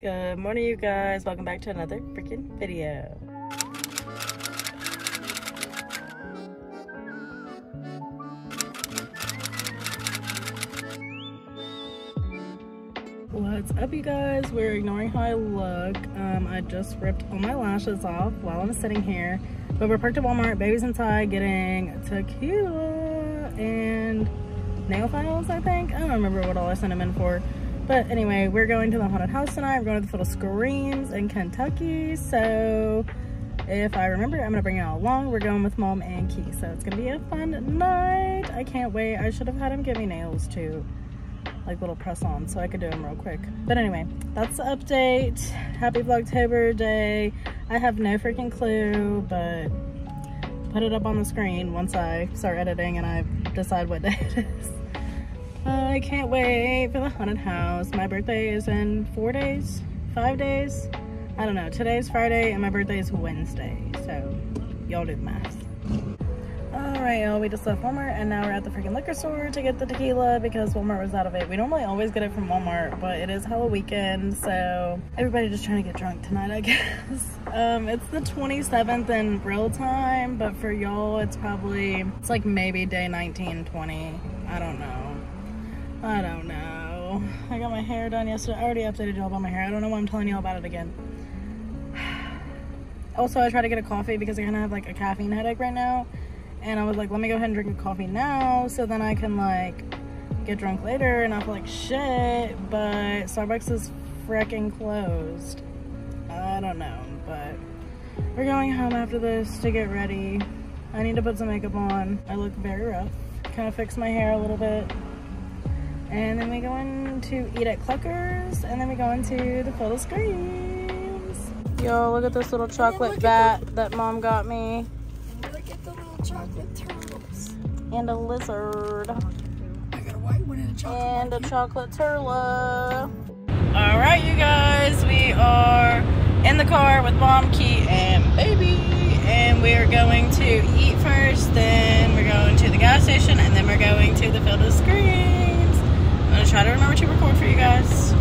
Good morning, you guys. Welcome back to another freaking video. What's up, you guys? We're ignoring how I look. Um, I just ripped all my lashes off while I'm sitting here. But we're parked at Walmart, baby's inside getting tequila and nail files, I think. I don't remember what all I sent him in for. But anyway, we're going to the haunted house tonight. We're going to the of Screams in Kentucky. So if I remember, I'm gonna bring y'all along. We're going with mom and Key. So it's gonna be a fun night. I can't wait. I should have had him give me nails too. Like little press on so I could do them real quick. But anyway, that's the update. Happy Vlogtober day. I have no freaking clue, but put it up on the screen once I start editing and I decide what day it is. I can't wait for the haunted house. My birthday is in four days, five days. I don't know. Today's Friday and my birthday is Wednesday. So y'all do the math. All right, y'all. We just left Walmart and now we're at the freaking liquor store to get the tequila because Walmart was out of it. We normally always get it from Walmart, but it is Halloween weekend, so everybody just trying to get drunk tonight, I guess. Um, it's the 27th in real time, but for y'all, it's probably it's like maybe day 19, 20. I don't know. I don't know. I got my hair done yesterday. I already updated y'all about my hair. I don't know why I'm telling y'all about it again. Also, I tried to get a coffee because I kind of have like a caffeine headache right now. And I was like, let me go ahead and drink a coffee now so then I can like get drunk later and not feel like shit. But Starbucks is freaking closed. I don't know, but we're going home after this to get ready. I need to put some makeup on. I look very rough. Kind of fix my hair a little bit. And then we go in to eat at Cluckers, and then we go into the Field of Screams. Yo, look at this little chocolate bat that mom got me. Look at the little chocolate turtles. And a lizard. I got a white one and a chocolate And a chocolate turtle. Alright, you guys, we are in the car with mom, Key, and baby. And we're going to eat first, then we're going to the gas station, and then we're going to the Field of Screams. Try to remember to record for you guys.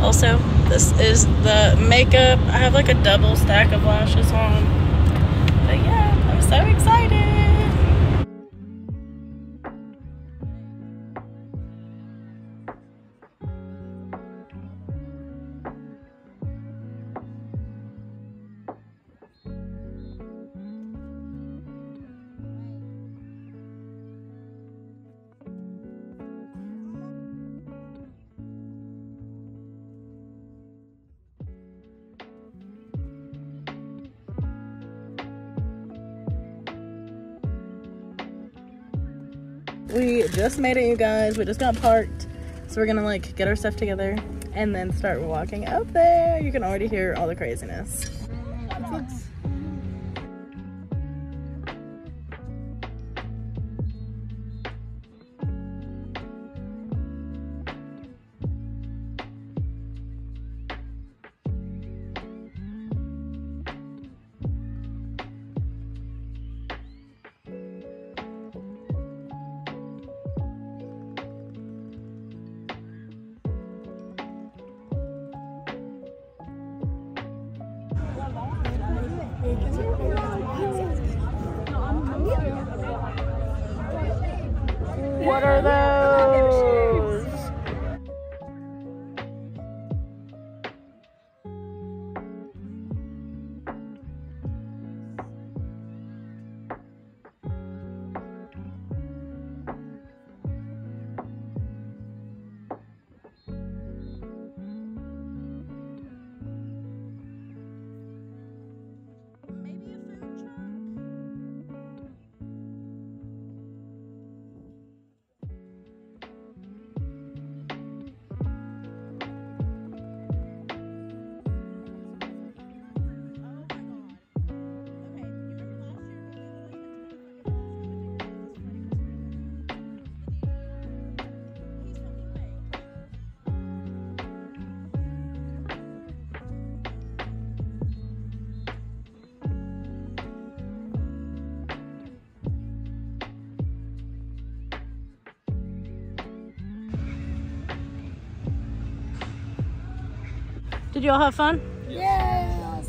Also, this is the makeup. I have like a double stack of lashes on. But yeah, I'm so excited. We just made it, you guys. We just got parked. So we're gonna like get our stuff together and then start walking up there. You can already hear all the craziness. What are those? Did y'all have fun? Yes.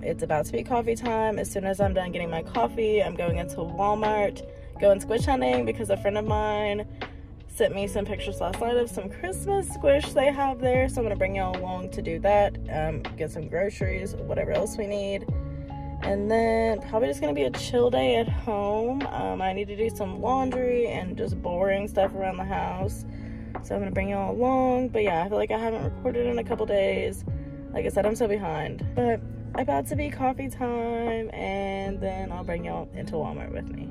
It's about to be coffee time. As soon as I'm done getting my coffee, I'm going into Walmart, going squish hunting because a friend of mine sent me some pictures last night of some Christmas squish they have there. So I'm gonna bring y'all along to do that, um, get some groceries, whatever else we need. And then probably just gonna be a chill day at home. Um, I need to do some laundry and just boring stuff around the house. So I'm gonna bring y'all along. But yeah, I feel like I haven't recorded in a couple days. Like I said, I'm so behind. But about to be coffee time and then I'll bring y'all into Walmart with me.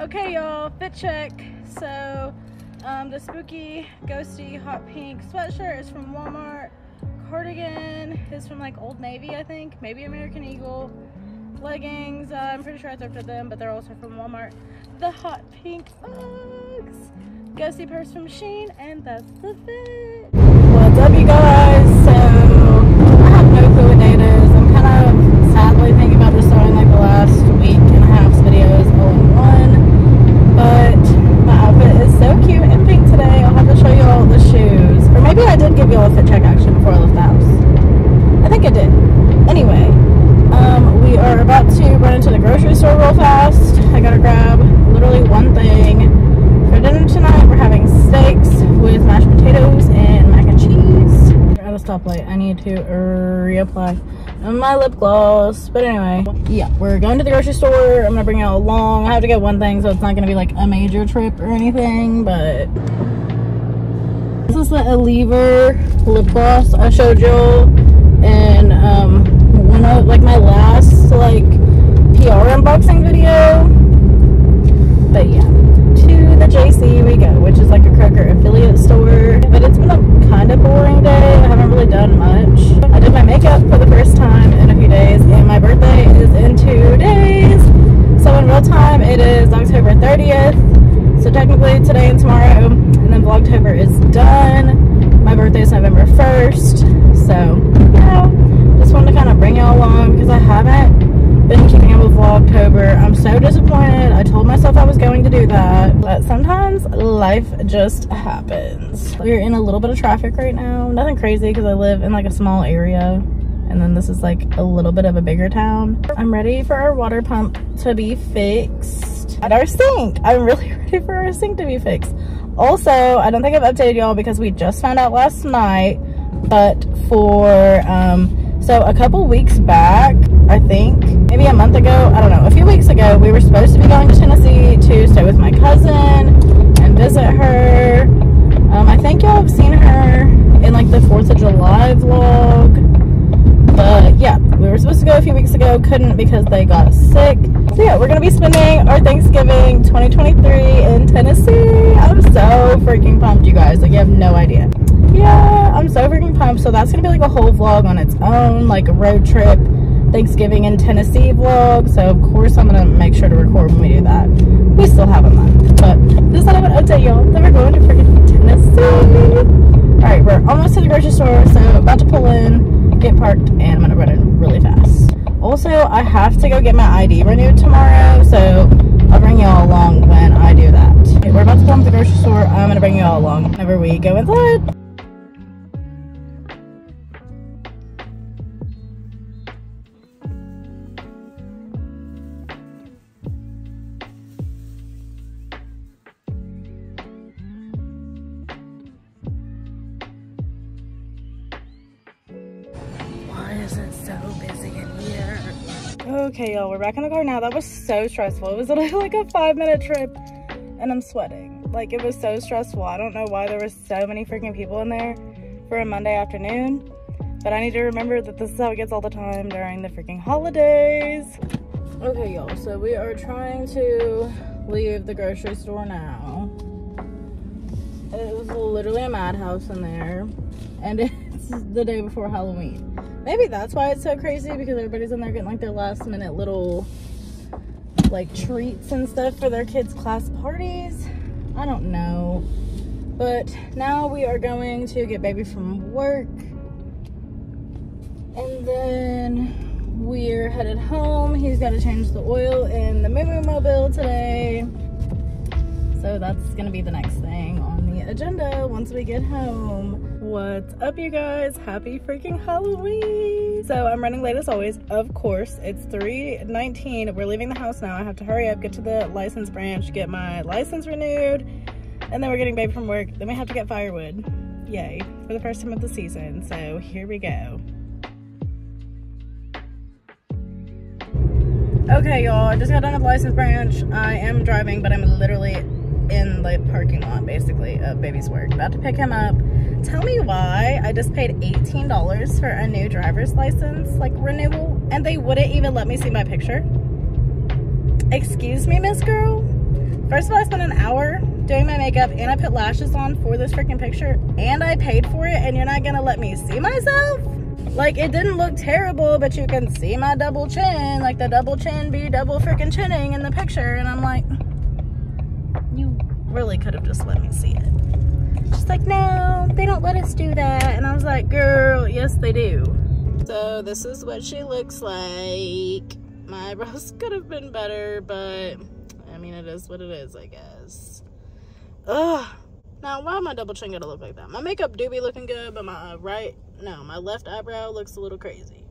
Okay, y'all, fit check. So, um, the spooky, ghosty, hot pink sweatshirt is from Walmart. Cardigan is from like Old Navy, I think. Maybe American Eagle. Leggings, uh, I'm pretty sure I thrifted them, but they're also from Walmart. The hot pink Uggs. Ghosty purse from Shein, and that's the fit. What's up, you guys? So, I have no clue what day it is. I'm kind of sadly thinking about just starting like the last week and a half's videos all in one. But my outfit is so cute and pink today. I'll have to show you all the shoes. Or maybe I did give you all a fit check action before I left the house. I think I did. Anyway, um, we are about to run into the grocery store real fast. I gotta grab literally one thing. For dinner tonight, we're having steaks with mashed potatoes and mac and cheese. We're at a stoplight. I need to reapply my lip gloss. But anyway, yeah, we're going to the grocery store. I'm gonna bring all along. I have to get one thing, so it's not gonna be like a major trip or anything, but this is the Allever lip gloss I showed you and um, in two days. So in real time, it is October 30th. So technically today and tomorrow, and then Vlogtober is done. My birthday is November 1st. So yeah, just wanted to kind of bring y'all along because I haven't been keeping up with Vlogtober. I'm so disappointed. I told myself I was going to do that, but sometimes life just happens. We're in a little bit of traffic right now. Nothing crazy because I live in like a small area and then this is like a little bit of a bigger town. I'm ready for our water pump to be fixed. At our sink, I'm really ready for our sink to be fixed. Also, I don't think I've updated y'all because we just found out last night, but for, um, so a couple weeks back, I think, maybe a month ago, I don't know, a few weeks ago, we were supposed to be going to Tennessee to stay with my cousin and visit her. Um, I think y'all have seen her in like the 4th of July vlog. But yeah, we were supposed to go a few weeks ago, couldn't because they got sick. So yeah, we're gonna be spending our Thanksgiving 2023 in Tennessee. I'm so freaking pumped, you guys. Like, you have no idea. Yeah, I'm so freaking pumped. So that's gonna be like a whole vlog on its own, like a road trip, Thanksgiving in Tennessee vlog. So of course I'm gonna make sure to record when we do that. We still have a month, but just thought I would update y'all we're going to freaking Tennessee. All right, we're almost to the grocery store, so about to pull in, get parked, and I'm gonna run in really fast. Also, I have to go get my ID renewed tomorrow, so I'll bring y'all along when I do that. Okay, we're about to pull to the grocery store. I'm gonna bring y'all along whenever we go inside. Okay, y'all, we're back in the car now. That was so stressful. It was literally like a five minute trip and I'm sweating. Like it was so stressful. I don't know why there was so many freaking people in there for a Monday afternoon. But I need to remember that this is how it gets all the time during the freaking holidays. Okay, y'all, so we are trying to leave the grocery store now. It was literally a madhouse in there. And it's the day before Halloween. Maybe that's why it's so crazy because everybody's in there getting like their last minute little like treats and stuff for their kids' class parties. I don't know. But now we are going to get baby from work. And then we're headed home. He's got to change the oil in the Moo Mobile today. So that's gonna be the next thing agenda once we get home. What's up you guys? Happy freaking Halloween! So I'm running late as always, of course. It's 3.19, we're leaving the house now. I have to hurry up, get to the license branch, get my license renewed, and then we're getting baby from work. Then we have to get firewood. Yay, for the first time of the season. So here we go. Okay, y'all, I just got done with license branch. I am driving, but I'm literally in the parking lot, basically, of baby's work. About to pick him up. Tell me why I just paid $18 for a new driver's license, like renewal, and they wouldn't even let me see my picture. Excuse me, Miss Girl? First of all, I spent an hour doing my makeup and I put lashes on for this freaking picture and I paid for it and you're not gonna let me see myself? Like, it didn't look terrible, but you can see my double chin, like the double chin be double freaking chinning in the picture. And I'm like, you really could have just let me see it. She's like, no, they don't let us do that. And I was like, girl, yes, they do. So this is what she looks like. My eyebrows could have been better, but I mean, it is what it is, I guess. Ugh. Now, why my double chin gotta look like that? My makeup do be looking good, but my right, no, my left eyebrow looks a little crazy.